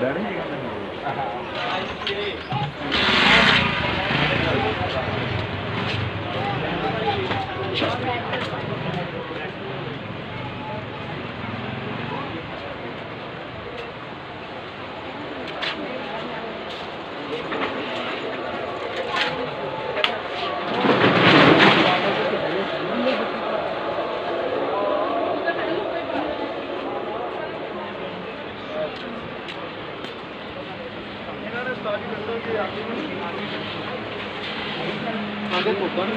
誰に言わないの？आगे तो बंद